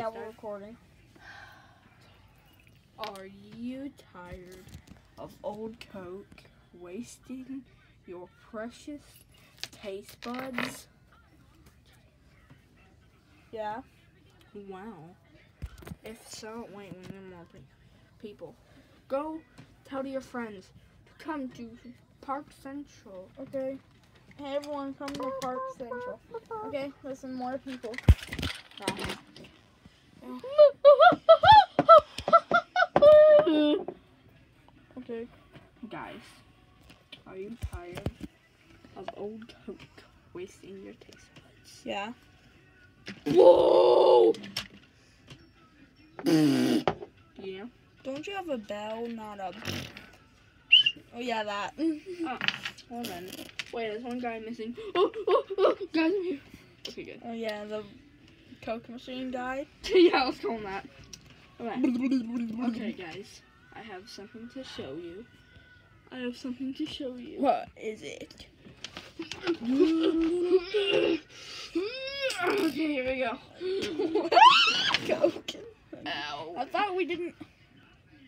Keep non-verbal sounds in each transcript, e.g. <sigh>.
Yeah, we're recording. Are you tired of old Coke wasting your precious taste buds? Yeah. Wow. If so, wait, we need more people. Go tell your friends to come to Park Central. Okay. Hey everyone, come to Park Central. Okay, listen, more people. Okay. Guys, are you tired of old Coke wasting your taste buds? Yeah. Whoa! yeah. Don't you have a bell, not a? Oh yeah, that. <laughs> oh, Hold on. Wait, there's one guy missing. <gasps> Oh, oh, oh, guys, I'm here. Okay, good. Oh yeah, the Coke machine guy. <laughs> yeah, I was calling that. Okay. <laughs> okay, guys. I have something to show you. I have something to show you. What is it? <laughs> okay, here we go. Coke. Ow. I thought we didn't.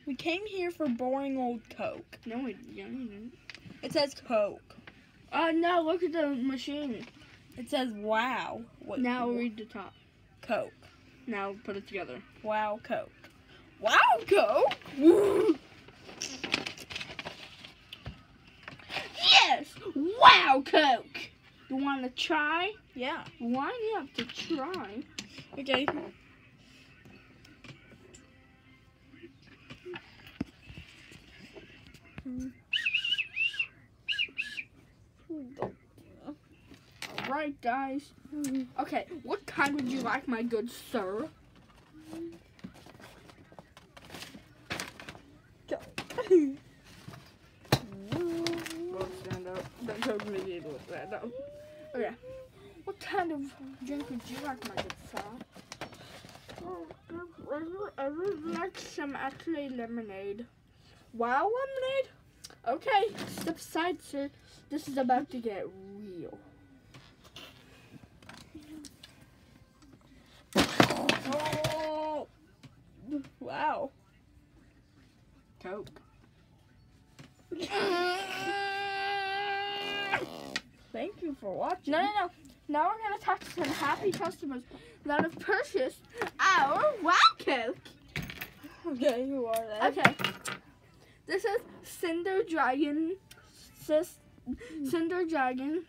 We came here for boring old Coke. No, we didn't. It says Coke. Uh, now look at the machine. It says Wow. What, Now read the top. Coke. Now put it together. Wow Coke. Wow Coke. Yes! Wow, Coke! You want to try? Yeah. Why do you have to try? Okay. Hmm. Alright, guys. Okay, what kind would you like, my good sir? Don't stand up. Don't stand up. Okay. What kind of drink would you like, my good sir? Oh, I would like some actually lemonade. Wow, lemonade? Okay, step aside, sir. This is about to get real. Oh. Wow. Coke. Thank you for watching. No, no, no. Now we're gonna talk to some happy customers that have purchased our Wow Coke. Okay, who are they? Okay. This is Cinder Dragon. Sis, Cinder Dragon.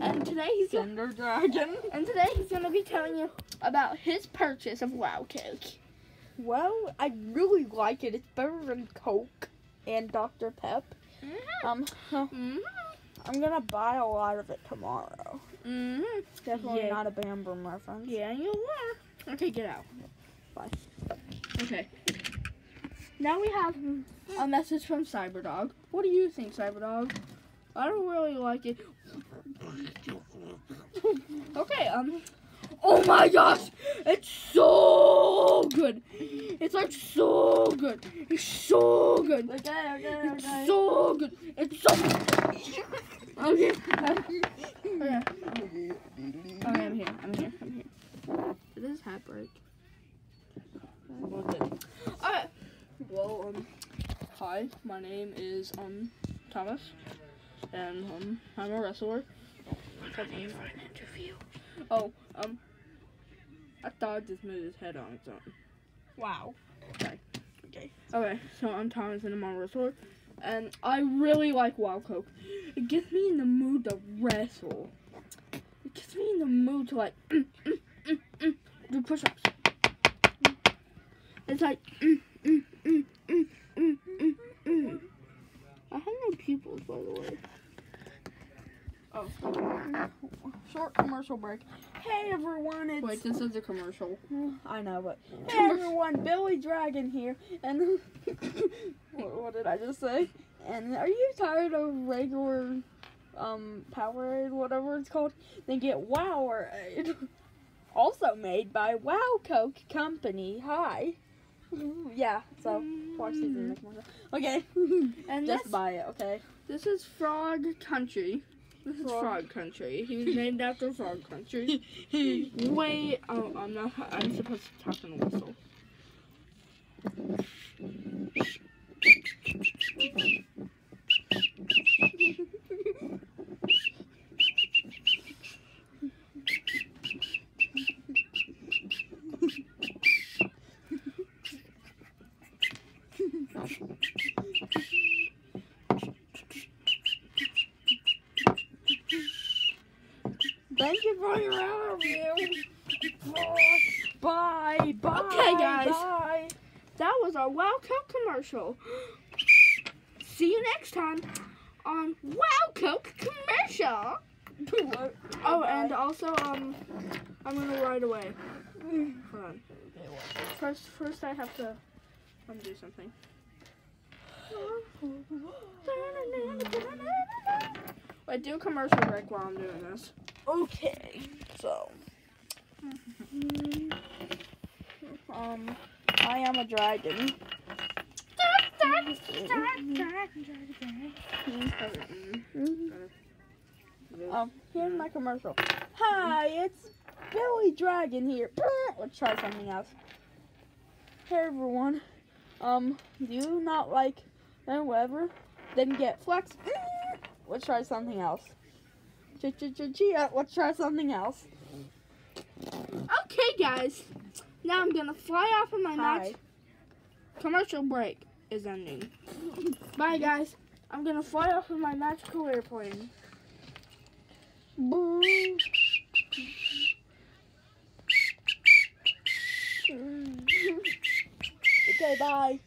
And today he's gonna, Cinder Dragon. and today he's gonna be telling you about his purchase of Wow Coke. Well, I really like it. It's better than Coke and Dr. Pep. Um, Mm-hmm. I'm gonna buy a lot of it tomorrow. Mm-hmm. Definitely Yeah. not a Bam Boom reference. Yeah, you are. Okay, get out. Bye. Okay. Now we have a message from Cyberdog. What do you think, Cyberdog? I don't really like it. okay, um. Oh my gosh! It's so good! It's like so good! It's so good! Okay, okay, It's okay. so good! It's so Okay. Okay. Okay, I'm here. I'm here. I'm here. Did this hat break? Alright. Well, um, hi. My name is um Thomas, and um I'm a wrestler. In for an interview. Oh, um, I thought just moved his head on its own. Wow. Okay, Okay. Okay, so I'm Thomas and I'm a wrestler, and I really like Wow Coke. It gets me in the mood to wrestle. It gets me in the mood to like do push-ups. It's like mm, mm, mm, mm, mm, mm, mm. I have no pupils, by the way. Oh. Short commercial break. Hey everyone, it's Wait, this is a commercial. I know, but <laughs> hey everyone, Billy Dragon here, and <laughs> what, what did I just say? And are you tired of regular um Powerade, whatever it's called? Then get Wowerade, <laughs> also made by Wow Coke Company. Hi. Yeah, so watch these in the commercial. Okay, And just this, buy it. Okay. this is Frog Country. This is Frog. Frog Country. He was named after Frog Country. Wait, oh, I'm not. I'm supposed to talk in a whistle. Thank you for your interview. Bye. Bye. Okay, guys. Bye. That was our Wow Coke commercial. <gasps> See you next time on Wow Coke commercial. <laughs> Oh, and also, um, I'm gonna ride away. Hold on. First, first I have to um, do something. <laughs> Wait, do a commercial break while I'm doing this. Okay, so um, I am a dragon. Um, here's my commercial. Hi, it's Billy Dragon here. <laughs> Let's try something else. Hey everyone. Um, do you not like and whatever? Then get flex. <laughs> Let's try something else. Let's try something else. Okay, guys. Now I'm gonna fly off of my Hi. notch. Commercial break is ending. Bye, guys. I'm gonna fly off of my magical airplane. okay, bye.